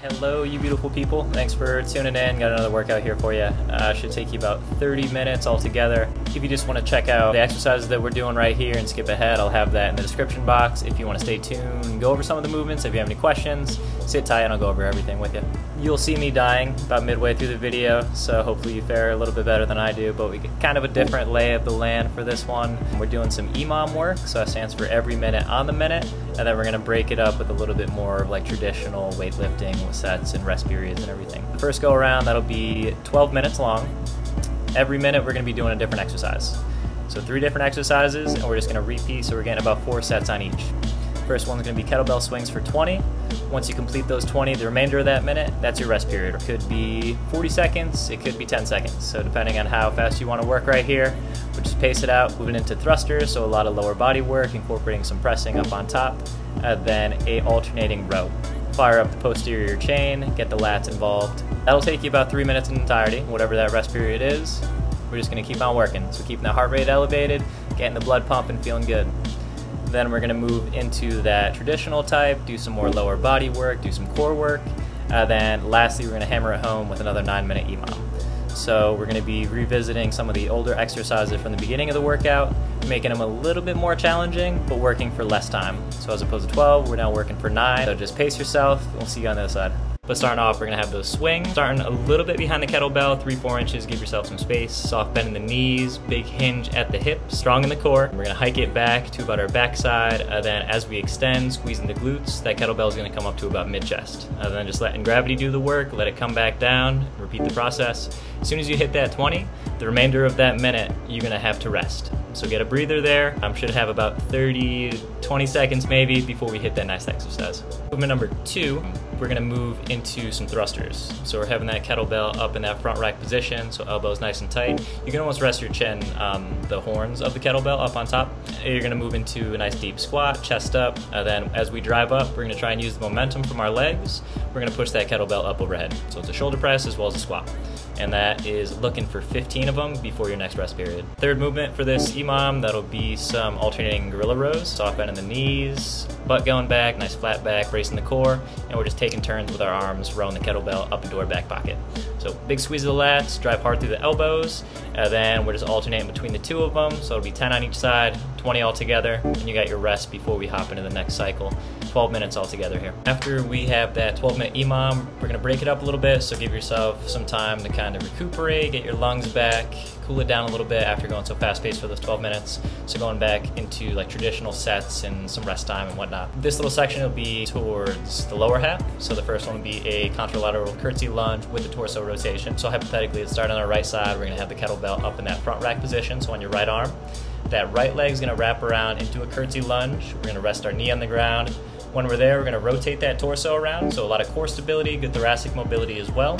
Hello, you beautiful people. Thanks for tuning in. Got another workout here for you. Uh, should take you about 30 minutes altogether. If you just want to check out the exercises that we're doing right here and skip ahead, I'll have that in the description box. If you want to stay tuned go over some of the movements, if you have any questions, sit tight and I'll go over everything with you. You'll see me dying about midway through the video, so hopefully you fare a little bit better than I do, but we get kind of a different lay of the land for this one. We're doing some EMOM work, so that stands for every minute on the minute, and then we're gonna break it up with a little bit more of like traditional weightlifting sets and rest periods and everything. The first go around, that'll be 12 minutes long. Every minute we're gonna be doing a different exercise. So three different exercises, and we're just gonna repeat, so we're getting about four sets on each. First one's gonna be kettlebell swings for 20. Once you complete those 20, the remainder of that minute, that's your rest period. It could be 40 seconds, it could be 10 seconds. So depending on how fast you wanna work right here, we'll just pace it out, moving into thrusters, so a lot of lower body work, incorporating some pressing up on top, and then a alternating row. Fire up the posterior chain, get the lats involved. That'll take you about three minutes in entirety, whatever that rest period is. We're just gonna keep on working. So keeping the heart rate elevated, getting the blood pumping, feeling good. Then we're gonna move into that traditional type, do some more lower body work, do some core work. Uh, then lastly, we're gonna hammer it home with another nine minute EMOM. So we're gonna be revisiting some of the older exercises from the beginning of the workout, making them a little bit more challenging, but working for less time. So as opposed to 12, we're now working for nine. So just pace yourself, we'll see you on the other side. But starting off, we're gonna have those swings. Starting a little bit behind the kettlebell, three, four inches, give yourself some space. Soft bend in the knees, big hinge at the hips, strong in the core. We're gonna hike it back to about our backside. Uh, then as we extend, squeezing the glutes, that kettlebell is gonna come up to about mid-chest. Uh, then just letting gravity do the work, let it come back down, repeat the process. As soon as you hit that 20, the remainder of that minute, you're gonna have to rest. So get a breather there. I um, should have about 30, 20 seconds maybe before we hit that next exercise. Movement number two, we're gonna move into some thrusters. So we're having that kettlebell up in that front rack position, so elbows nice and tight. You can almost rest your chin, um, the horns of the kettlebell up on top. You're gonna move into a nice deep squat, chest up, and then as we drive up, we're gonna try and use the momentum from our legs. We're gonna push that kettlebell up overhead. So it's a shoulder press as well as a squat and that is looking for 15 of them before your next rest period. Third movement for this EMOM, that'll be some alternating gorilla rows, soft bend in the knees, butt going back, nice flat back, bracing the core, and we're just taking turns with our arms, rowing the kettlebell up into our back pocket. So big squeeze of the lats, drive hard through the elbows, and then we're just alternating between the two of them, so it'll be 10 on each side, 20 all together, and you got your rest before we hop into the next cycle. 12 minutes altogether here. After we have that 12 minute EMOM, we're gonna break it up a little bit, so give yourself some time to kind of recuperate, get your lungs back, cool it down a little bit after going so fast paced for those 12 minutes. So going back into like traditional sets and some rest time and whatnot. This little section will be towards the lower half. So the first one will be a contralateral curtsy lunge with the torso rotation. So hypothetically, let's start on our right side. We're gonna have the kettlebell up in that front rack position, so on your right arm. That right leg is gonna wrap around into a curtsy lunge. We're gonna rest our knee on the ground, when we're there, we're gonna rotate that torso around, so a lot of core stability, good thoracic mobility as well.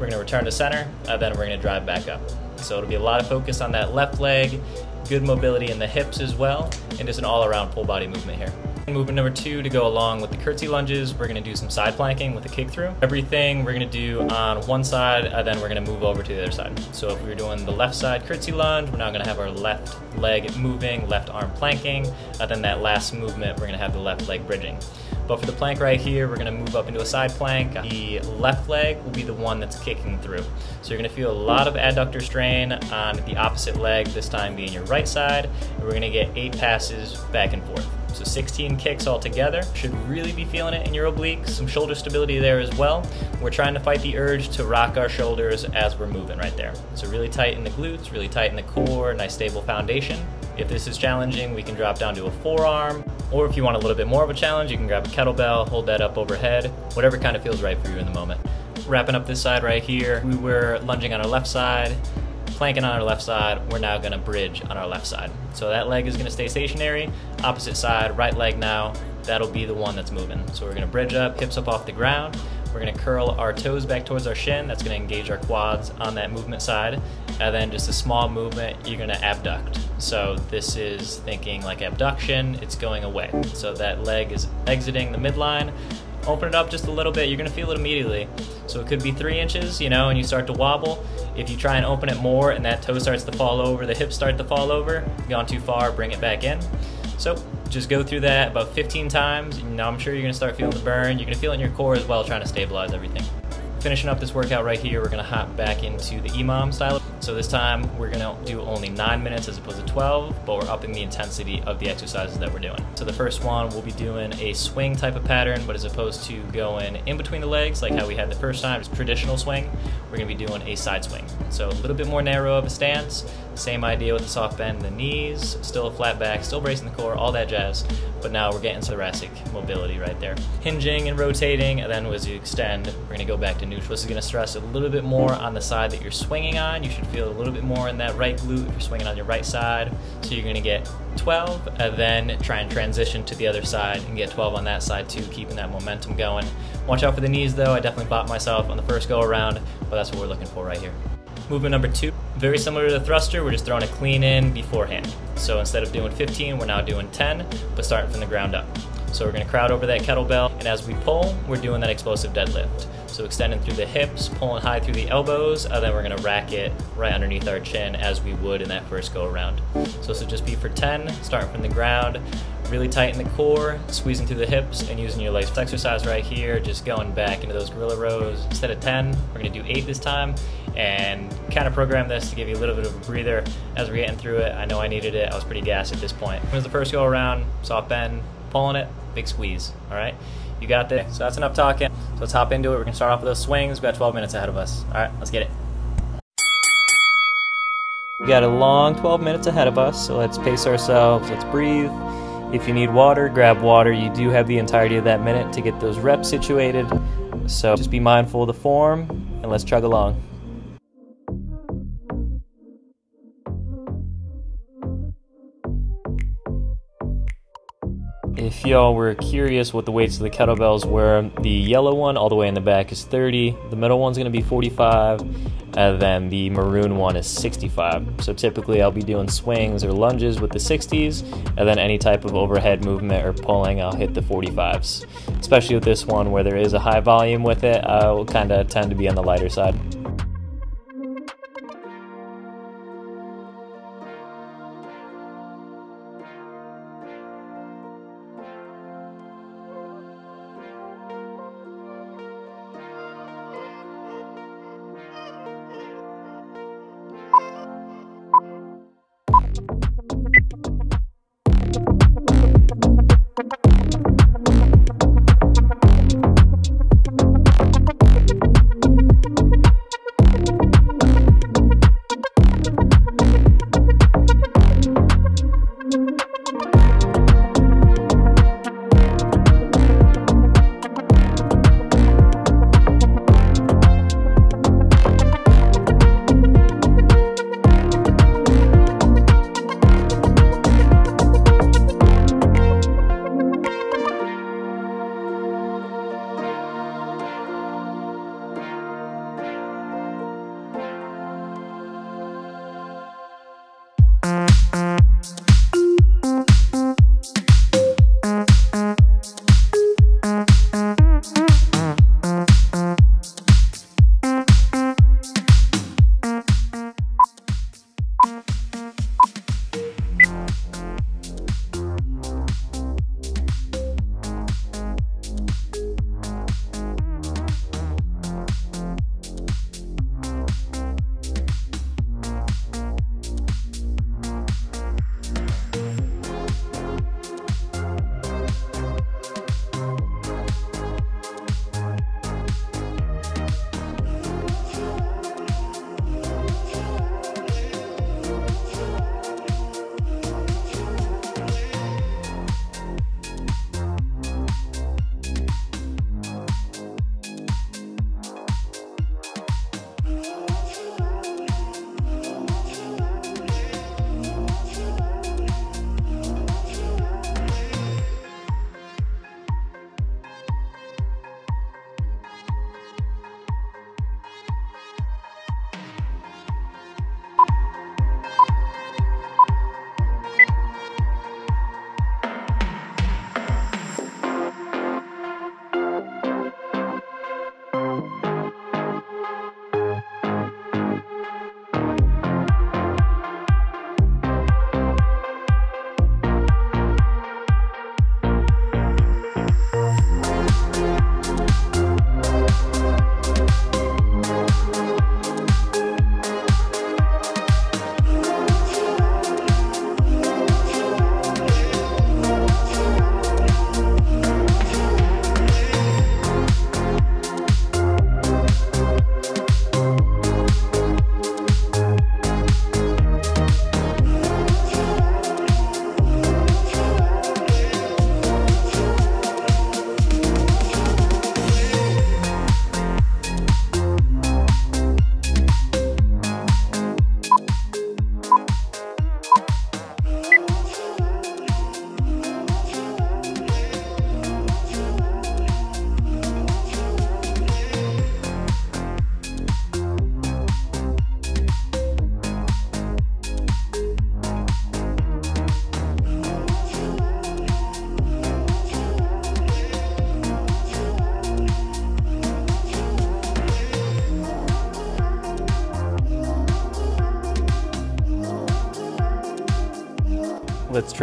We're gonna return to center, and then we're gonna drive back up. So it'll be a lot of focus on that left leg, good mobility in the hips as well, and just an all-around full body movement here. Movement number two to go along with the curtsy lunges, we're gonna do some side planking with a kick through. Everything we're gonna do on one side, and then we're gonna move over to the other side. So if we were doing the left side curtsy lunge, we're now gonna have our left leg moving, left arm planking, and then that last movement, we're gonna have the left leg bridging. But for the plank right here, we're gonna move up into a side plank. The left leg will be the one that's kicking through. So you're gonna feel a lot of adductor strain on the opposite leg, this time being your right side, and we're gonna get eight passes back and forth. So 16 kicks altogether. Should really be feeling it in your obliques. Some shoulder stability there as well. We're trying to fight the urge to rock our shoulders as we're moving right there. So really tight in the glutes, really tight in the core, nice stable foundation. If this is challenging, we can drop down to a forearm, or if you want a little bit more of a challenge, you can grab a kettlebell, hold that up overhead, whatever kind of feels right for you in the moment. Wrapping up this side right here, we were lunging on our left side, planking on our left side, we're now gonna bridge on our left side. So that leg is gonna stay stationary, opposite side, right leg now, that'll be the one that's moving. So we're gonna bridge up, hips up off the ground, we're gonna curl our toes back towards our shin, that's gonna engage our quads on that movement side, and then just a small movement, you're gonna abduct. So this is thinking like abduction, it's going away. So that leg is exiting the midline, open it up just a little bit, you're gonna feel it immediately. So it could be three inches, you know, and you start to wobble. If you try and open it more and that toe starts to fall over, the hips start to fall over, gone too far, bring it back in. So Just go through that about 15 times. Now I'm sure you're gonna start feeling the burn. You're gonna feel it in your core as well, trying to stabilize everything. Finishing up this workout right here, we're gonna hop back into the EMOM style. So this time we're gonna do only nine minutes as opposed to 12, but we're upping the intensity of the exercises that we're doing. So the first one, we'll be doing a swing type of pattern, but as opposed to going in between the legs like how we had the first time, it's traditional swing, we're gonna be doing a side swing. So a little bit more narrow of a stance, same idea with the soft bend in the knees, still a flat back, still bracing the core, all that jazz. But now we're getting thoracic mobility right there. Hinging and rotating, and then as you extend, we're gonna go back to neutral. This is gonna stress a little bit more on the side that you're swinging on. You should feel a little bit more in that right glute if you're swinging on your right side. So you're gonna get 12, and then try and transition to the other side and get 12 on that side too, keeping that momentum going. Watch out for the knees though. I definitely bought myself on the first go around, but that's what we're looking for right here. Movement number two, very similar to the thruster, we're just throwing a clean in beforehand. So instead of doing 15, we're now doing 10, but starting from the ground up. So we're gonna crowd over that kettlebell, and as we pull, we're doing that explosive deadlift. So extending through the hips, pulling high through the elbows, and then we're gonna rack it right underneath our chin as we would in that first go around. So this will just be for 10, starting from the ground, really tighten the core, squeezing through the hips, and using your legs. Exercise right here, just going back into those gorilla rows. Instead of 10, we're gonna do eight this time, and kind of program this to give you a little bit of a breather as we're getting through it. I know I needed it. I was pretty gassed at this point. It was the first go around, soft bend, pulling it, big squeeze. All right, you got this. So that's enough talking. So let's hop into it. We're gonna start off with those swings. We've got 12 minutes ahead of us. All right, let's get it. We got a long 12 minutes ahead of us, so let's pace ourselves. Let's breathe. If you need water, grab water. You do have the entirety of that minute to get those reps situated. So just be mindful of the form and let's chug along. If y'all were curious what the weights of the kettlebells were, the yellow one all the way in the back is 30, the middle one's to be 45, and then the maroon one is 65. So typically I'll be doing swings or lunges with the 60s, and then any type of overhead movement or pulling, I'll hit the 45s. Especially with this one where there is a high volume with it, I will kind of tend to be on the lighter side.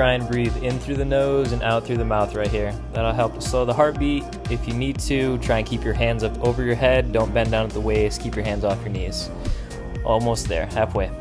Try and breathe in through the nose and out through the mouth right here. That'll help slow the heartbeat. If you need to, try and keep your hands up over your head. Don't bend down at the waist. Keep your hands off your knees. Almost there, halfway.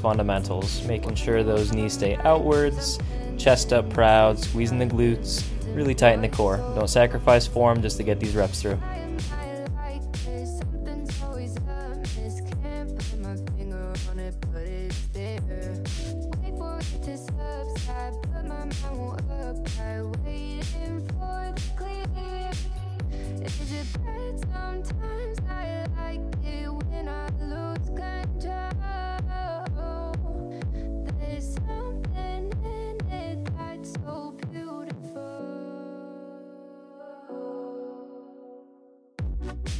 Fundamentals, making sure those knees stay outwards, chest up proud, squeezing the glutes, really tighten the core. Don't sacrifice form just to get these reps through. But I the bones decay I don't know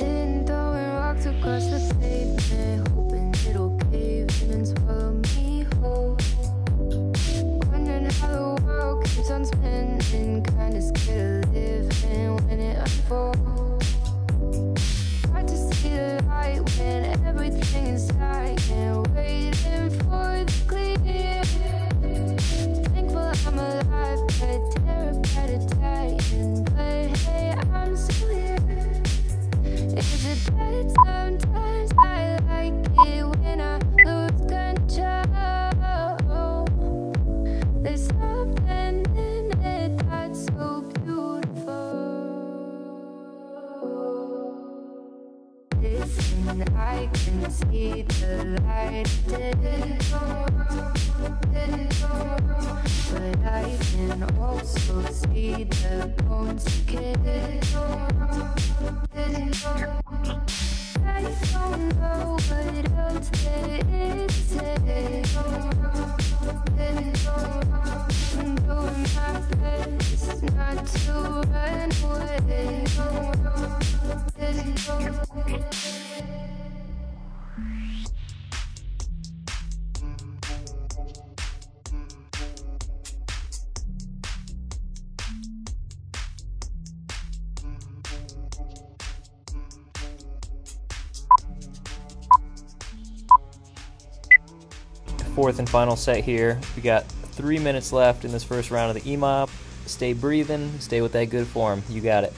Sitting throwing rocks across the pavement Fourth and final set here. We got three minutes left in this first round of the EMOM. Stay breathing, stay with that good form. You got it.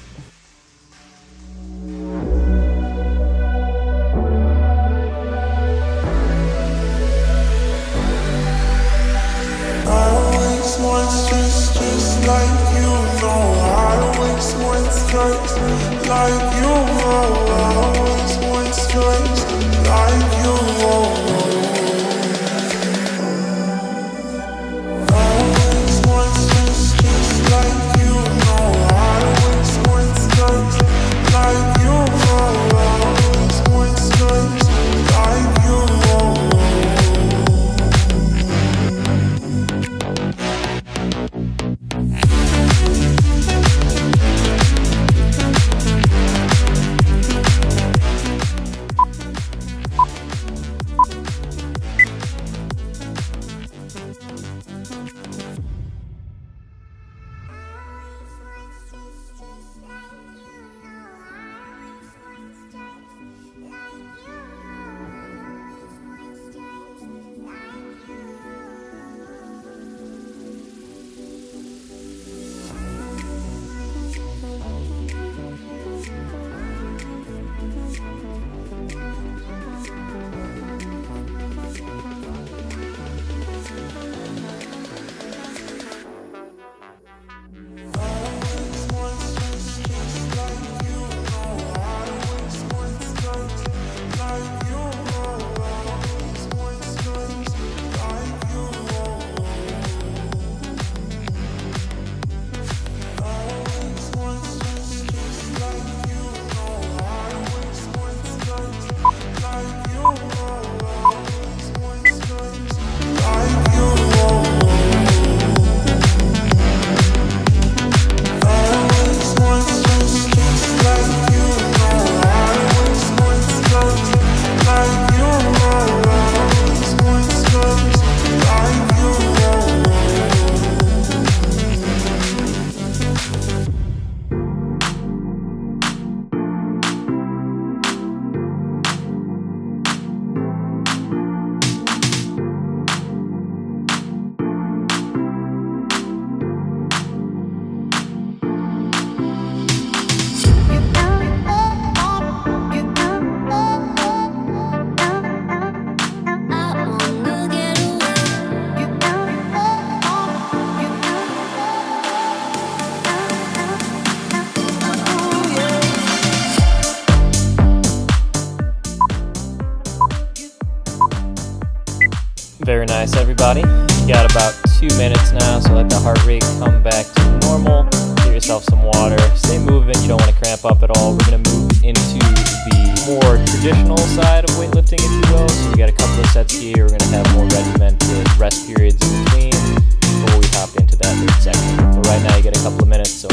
Everybody. You got about two minutes now, so let the heart rate come back to normal. Get yourself some water. Stay moving. You don't want to cramp up at all. We're going to move into the more traditional side of weightlifting, if you will. So we got a couple of sets here. We're going to have more regimented rest periods in between before we hop into that third section. But right now, you get a couple of minutes, so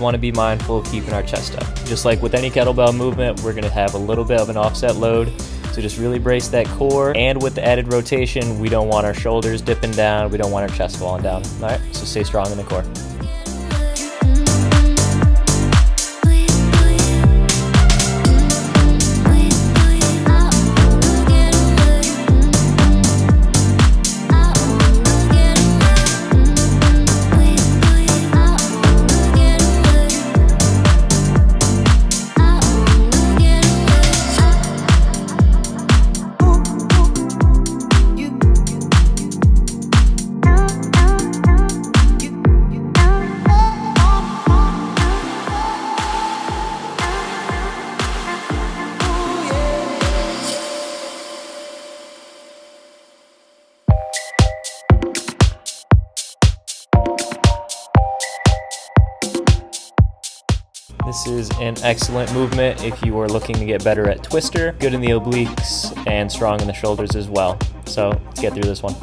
want to be mindful of keeping our chest up. Just like with any kettlebell movement, we're going to have a little bit of an offset load. So just really brace that core. And with the added rotation, we don't want our shoulders dipping down. We don't want our chest falling down. All right, so stay strong in the core. Excellent movement if you are looking to get better at twister, good in the obliques, and strong in the shoulders as well. So let's get through this one.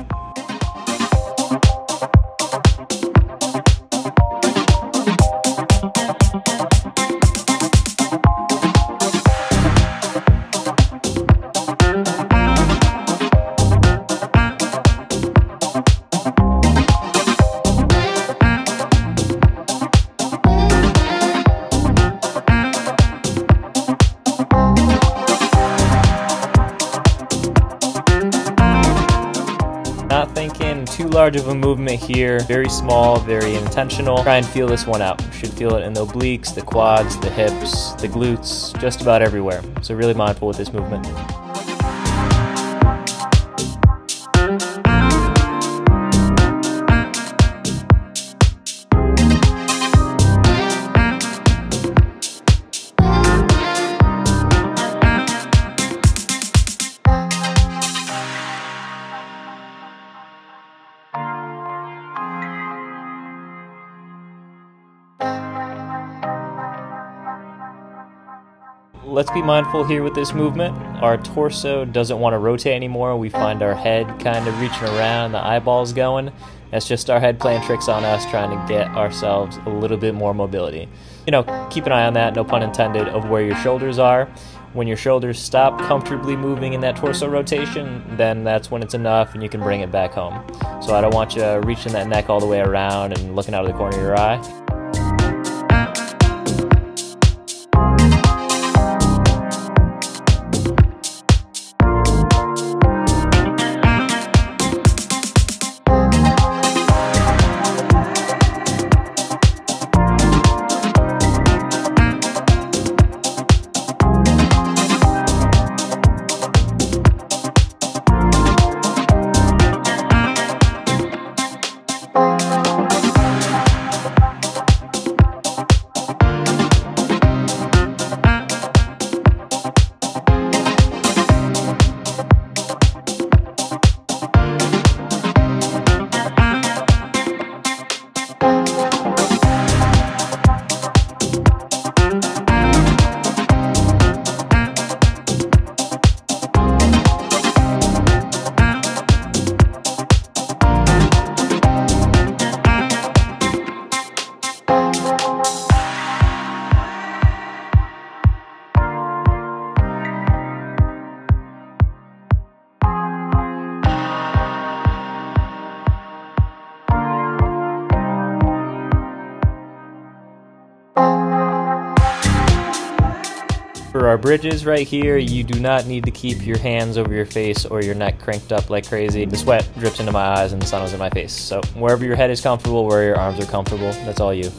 Movement here. Very small, very intentional. Try and feel this one out. You should feel it in the obliques, the quads, the hips, the glutes, just about everywhere. So really mindful with this movement. Let's be mindful here with this movement. Our torso doesn't want to rotate anymore. We find our head kind of reaching around, the eyeballs going. That's just our head playing tricks on us, trying to get ourselves a little bit more mobility. You know, keep an eye on that, no pun intended, of where your shoulders are. When your shoulders stop comfortably moving in that torso rotation, then that's when it's enough and you can bring it back home. So I don't want you reaching that neck all the way around and looking out of the corner of your eye. Bridges right here, you do not need to keep your hands over your face or your neck cranked up like crazy. The sweat drips into my eyes and the sun was in my face. So wherever your head is comfortable, where your arms are comfortable, that's all you.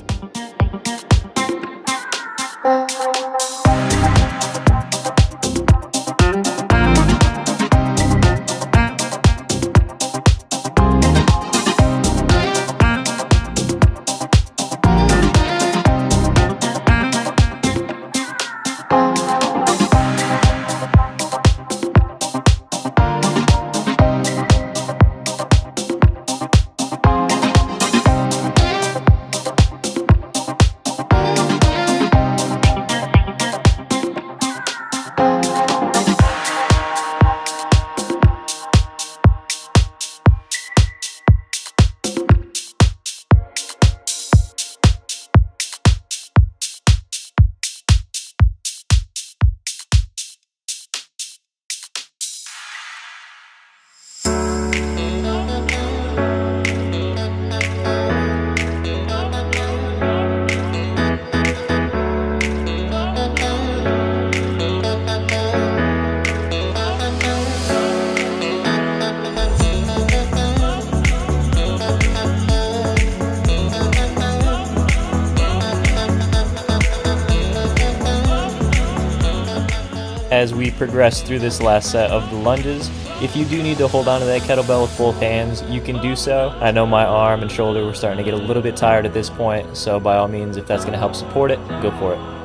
Progress through this last set of the lunges. If you do need to hold on to that kettlebell with both hands, you can do so. I know my arm and shoulder were starting to get a little bit tired at this point, so by all means, if that's going to help support it, go for it.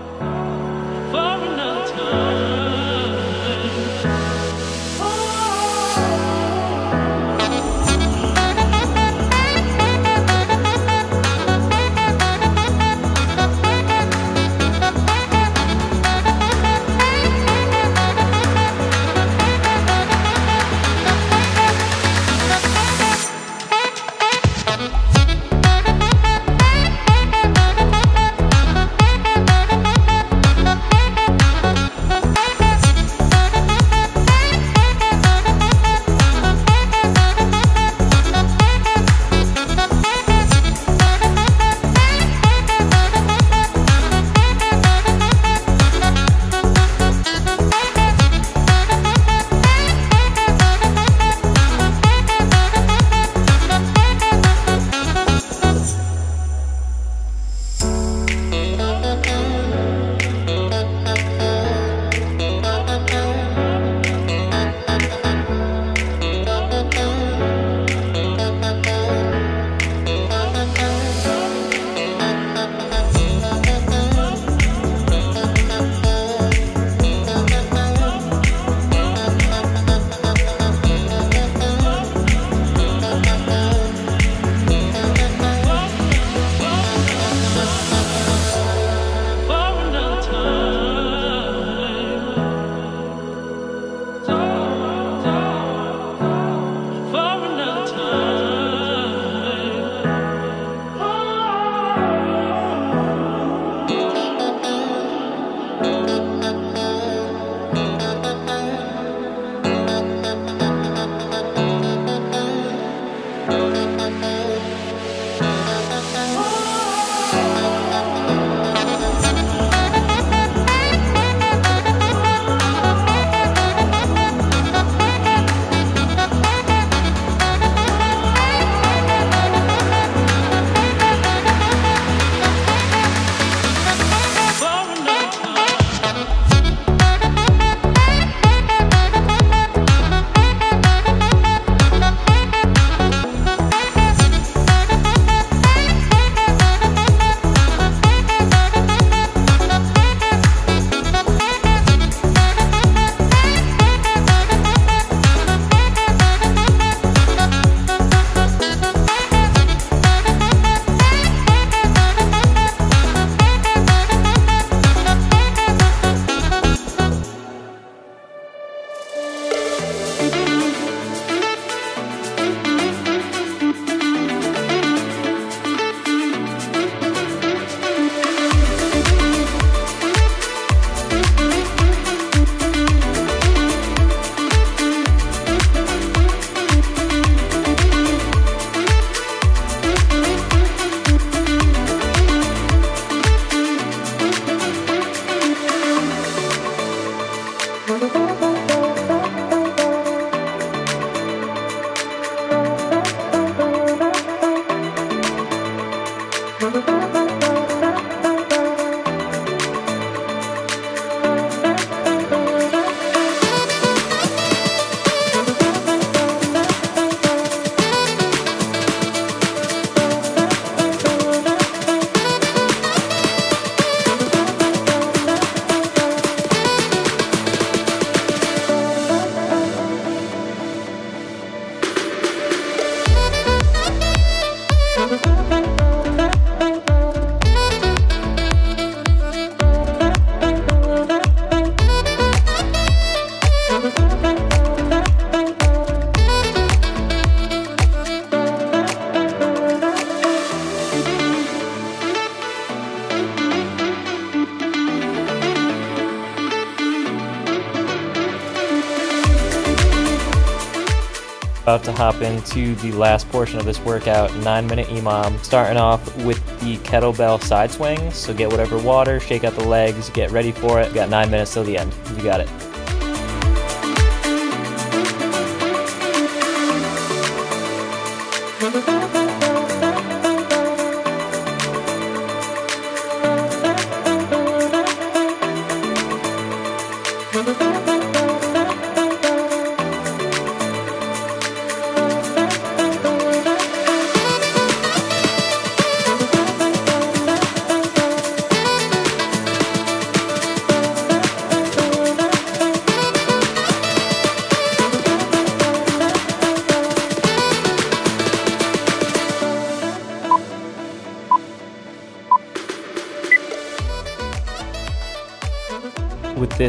Hop into the last portion of this workout, 9 minute EMOM, starting off with the kettlebell side swings. So get whatever water, shake out the legs, get ready for it. Got 9 minutes till the end. You got it.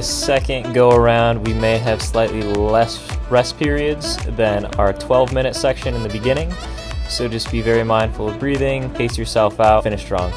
This second go around, we may have slightly less rest periods than our 12 minute section in the beginning. So just be very mindful of breathing, pace yourself out, finish strong.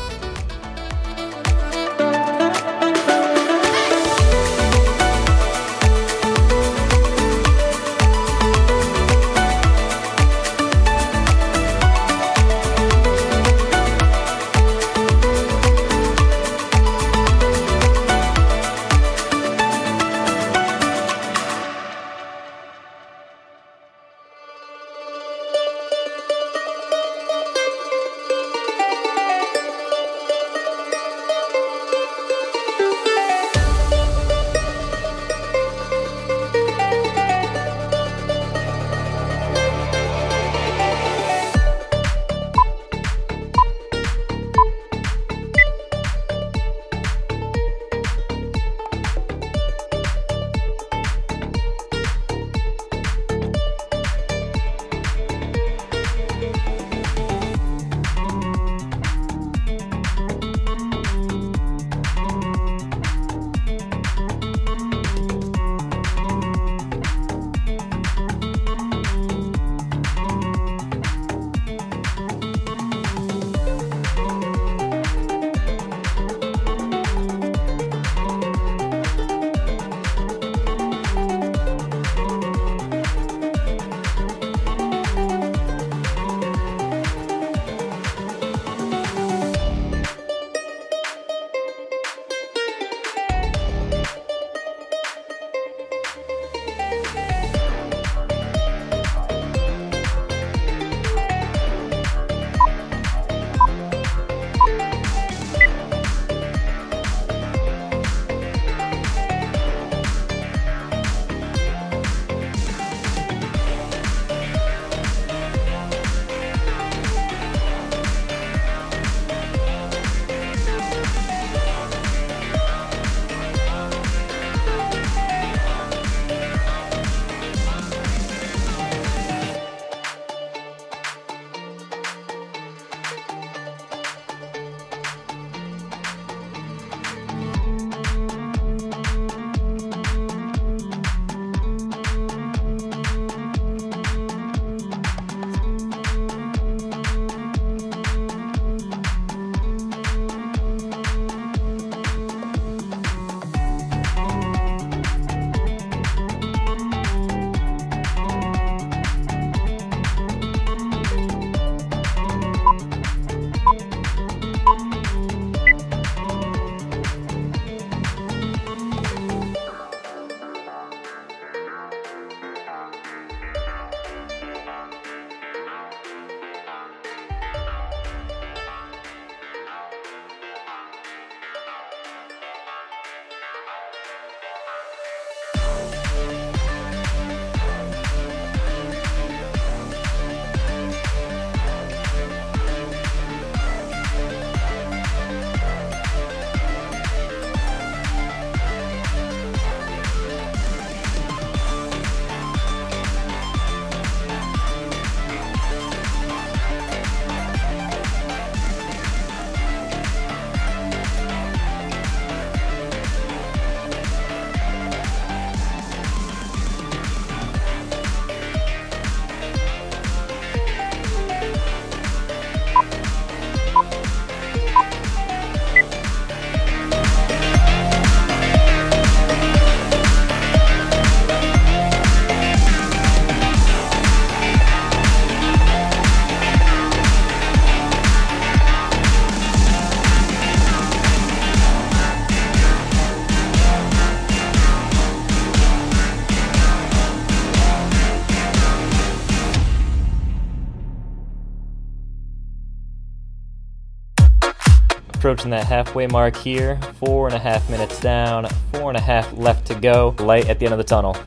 approaching that halfway mark here. Four and a half minutes down, four and a half left to go. Light at the end of the tunnel.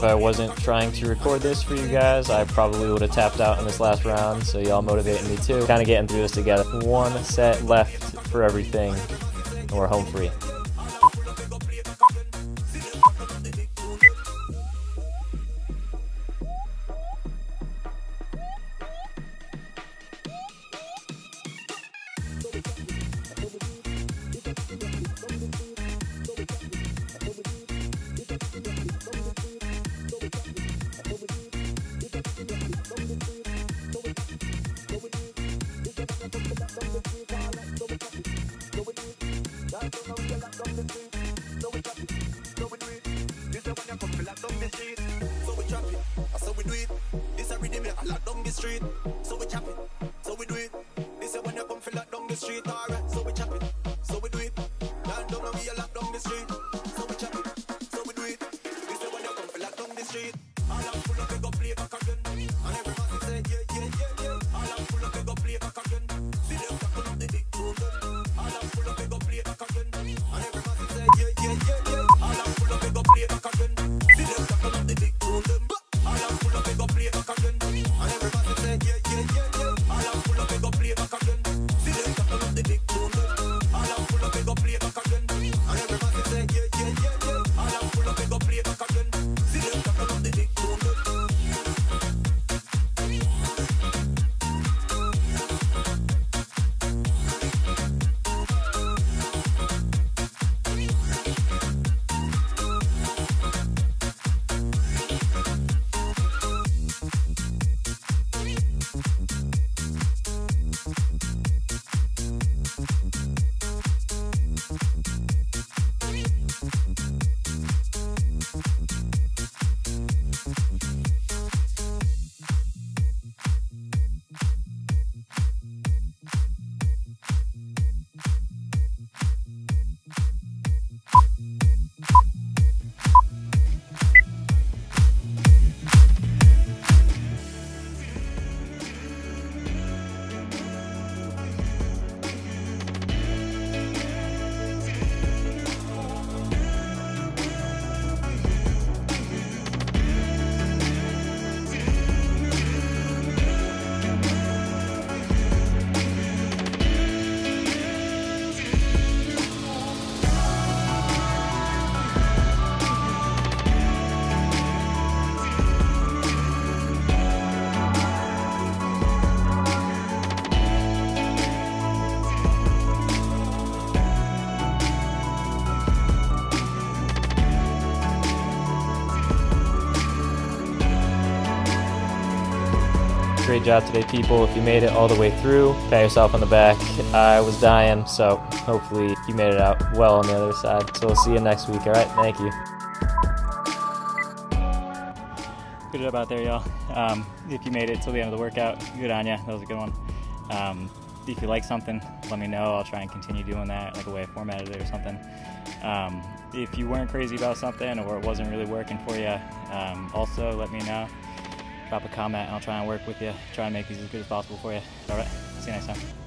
if I wasn't trying to record this for you guys, I probably would have tapped out in this last round, so y'all motivated me too. Kind of getting through this together. One set left for everything, and we're home free. great job today, people. If you made it all the way through, pat yourself on the back. I was dying, so hopefully you made it out well on the other side. So we'll see you next week, all right? Thank you. Good job out there, y'all. Um, if you made it till the end of the workout, good on ya. That was a good one. Um, if you like something, let me know. I'll try and continue doing that, like a way I formatted it or something. Um, if you weren't crazy about something or it wasn't really working for you, um, also let me know drop a comment and I'll try and work with you, try and make these as good as possible for you. All right, see you next time.